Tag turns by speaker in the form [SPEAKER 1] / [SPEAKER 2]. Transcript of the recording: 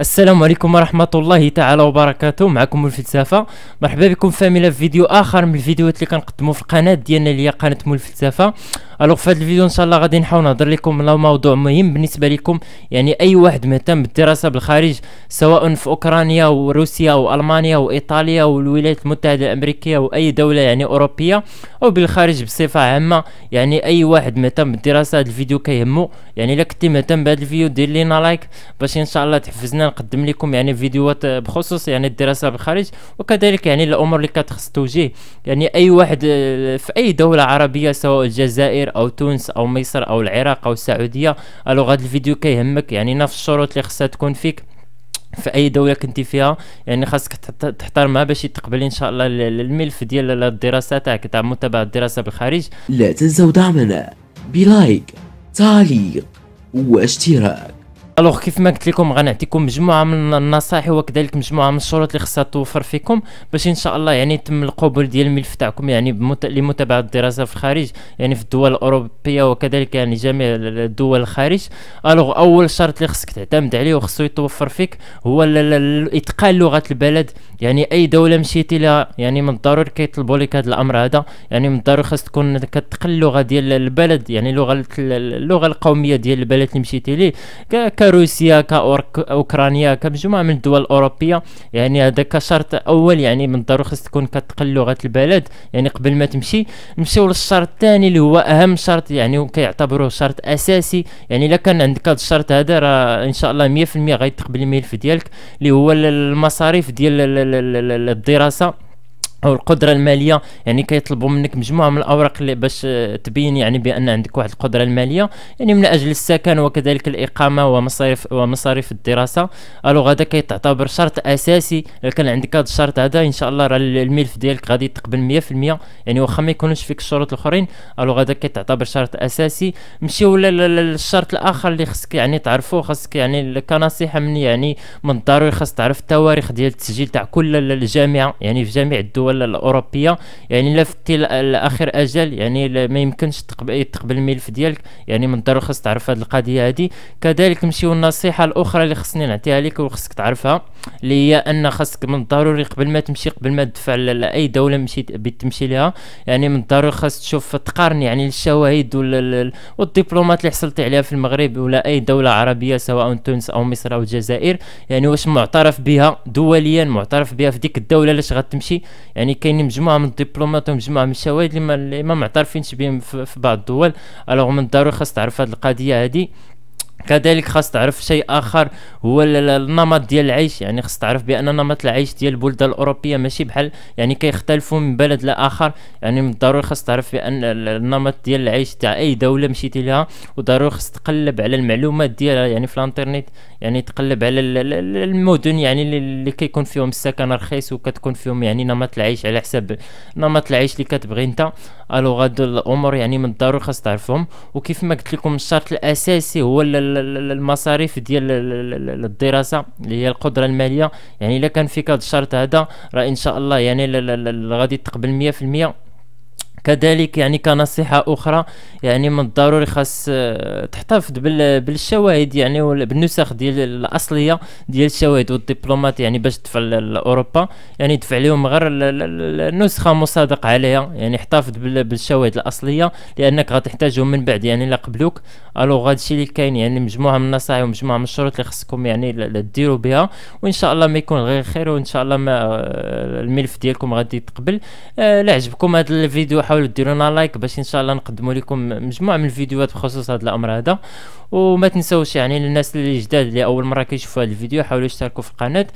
[SPEAKER 1] السلام عليكم ورحمة الله تعالى وبركاته. معكم الفلسفة مرحبا بكم فاميلا في فيديو آخر من الفيديوهات اللي كنقدمو في القناة ديالنا اللي هي قناة مول الفلسفة الوغ في هذا الفيديو ان شاء الله غادي نحاول نهضر لكم على موضوع مهم بالنسبة لكم. يعني أي واحد مهتم بالدراسة بالخارج سواء في أوكرانيا وروسيا أو ألمانيا وايطاليا والولايات المتحدة الأمريكية أو أي دولة يعني أوروبية أو بالخارج بصفة عامة يعني أي واحد مهتم بالدراسة هذا الفيديو كيهمو. يعني إلا كنتي مهتم بهذا الفيديو دير لينا like باش ان شاء الله تحفزنا نقدم لكم يعني فيديوهات بخصوص يعني الدراسة بالخارج. وكذلك يعني الأمور اللي كتخص توجيه يعني أي واحد آه، في أي دولة عربية سواء الجزائر أو تونس أو مصر أو العراق أو السعودية. alors هذا الفيديو كيهمك يعني نفس الشروط اللي خصها تكون فيك في أي دولة كنتي فيها. يعني خاصك تحترمها باش تقبل إن شاء الله الملف ديال الدراسة تاعك تاع متابعة الدراسة بالخارج.
[SPEAKER 2] لا تنسوا دعمنا ب like تعليق واشتراك.
[SPEAKER 1] alors كيف ما قلت لكم غنعطيكم مجموعة من النصائح وكذلك مجموعة من الشروط اللي خصها توفر فيكم باش إن شاء الله يعني يتم القبول ديال الملف تاعكم يعني بمت... لمتابعة الدراسة في الخارج يعني في الدول الأوروبية وكذلك يعني جميع الدول الخارج. alors أول شرط اللي خصك تعتمد عليه وخصو يتوفر فيك هو إتقان لغة البلد. يعني أي دولة مشيتي لها يعني من الضروري كيطلبوا لك هذا الأمر هذا. يعني من الضروري خاص تكون كتقن اللغة ديال البلد يعني اللغة اللغة القومية ديال البلد اللي مشيتي ليه. كروسيا كاوكرانيا كمجموعه من الدول الاوروبيه يعني هذا كشرط اول يعني من الضروري خاص تكون كتقن لغه البلد يعني قبل ما تمشي نمشيو للشرط الثاني اللي هو اهم شرط يعني كيعتبروه شرط اساسي يعني الا كان عندك هذا الشرط هذا راه ان شاء الله 100% غيتقبل الملف ديالك اللي هو المصاريف ديال الدراسه أو القدرة المالية. يعني كيطلبوا منك مجموعة من الأوراق اللي باش تبين يعني بأن عندك واحد القدرة المالية. يعني من أجل السكن وكذلك الإقامة ومصاريف ومصاريف الدراسة. ألو هذا كيعتبر شرط أساسي. إذا كان عندك هذا الشرط هذا إن شاء الله راه الملف ديالك غادي تقبل 100% يعني واخا ما يكونوش فيك الشروط الأخرين ألو هذا كيتعتبر شرط أساسي. نمشيو للشرط الآخر اللي خصك يعني تعرفوه خاصك يعني كنصيحة مني يعني من الضروري خاص تعرف التواريخ ديال التسجيل تاع كل الجامعة. يعني في جميع الدول الدول الأوروبية يعني لا فتي لاخر أجل يعني ما يمكنش تقبل الملف ديالك يعني من الضروري خاص تعرف هذه القضية هذه كذلك نمشيو النصيحه الأخرى اللي خصني نعطيها لك وخصك تعرفها اللي هي أن خاصك من الضروري قبل ما تمشي قبل ما تدفع لأي دولة مشيت بتمشي لها يعني من الضروري خاص تشوف تقارن يعني الشواهد والدبلومات اللي حصلتي عليها في المغرب ولا أي دولة عربية سواء تونس أو مصر أو الجزائر. يعني واش معترف بها دوليا معترف بها في ديك الدولة لاش غتمشي. يعني يعني كاينين مجموعة من الدبلومات ومجموعة من الشواهد اللي ما معترفينش بهم في بعض الدول. ألوغ من الضروري خاص تعرف هذه القضية هذه كذلك خاص تعرف شيء آخر هو النمط ديال العيش. يعني خاص تعرف بأن نمط العيش ديال البلدان الأوروبية ماشي بحال يعني كيختلفوا من بلد لآخر. يعني من الضروري خاص تعرف بأن النمط ديال العيش تاع أي دولة مشيتي لها وضروري خاص تقلب على المعلومات ديالها. يعني في الإنترنت يعني تقلب على المدن يعني اللي كيكون فيهم السكن رخيص وكتكون فيهم يعني نمط العيش على حسب نمط العيش اللي كتبغي أنت. ألو الأمور يعني من الضروري خاص تعرفهم. وكيف ما قلت لكم الشرط الأساسي هو المصاريف ديال الدراسة اللي هي القدرة المالية. يعني إلا كان فيك هذا الشرط هذا راه إن شاء الله يعني غادي تقبل 100% كذلك يعني كنصيحة أخرى يعني من الضروري خاص آه، تحتفظ بالشواهد يعني بالنسخ ديال الأصلية ديال الشواهد والدبلومات يعني باش تدفع لأوروبا. يعني دفع لهم غير النسخة مصادق عليها. يعني احتفظ بالشواهد الأصلية لأنك غتحتاجهم من بعد يعني لا قبلوك. ألو هادشي اللي كاين يعني مجموعة من النصائح ومجموعة من الشروط اللي خصكم يعني ديروا بها. وإن شاء الله ما يكون غير خير وإن شاء الله ما آه، الملف ديالكم غادي يتقبل. آه لا عجبكم هذا الفيديو حاولوا ديروا لنا لايك باش ان شاء الله نقدموا لكم مجموعة من الفيديوهات بخصوص هذا الأمر هذا. وما تنسوش يعني للناس جداد اللي أول مرة كيشوفوا هذا الفيديو حاولوا يشتركوا في القناة.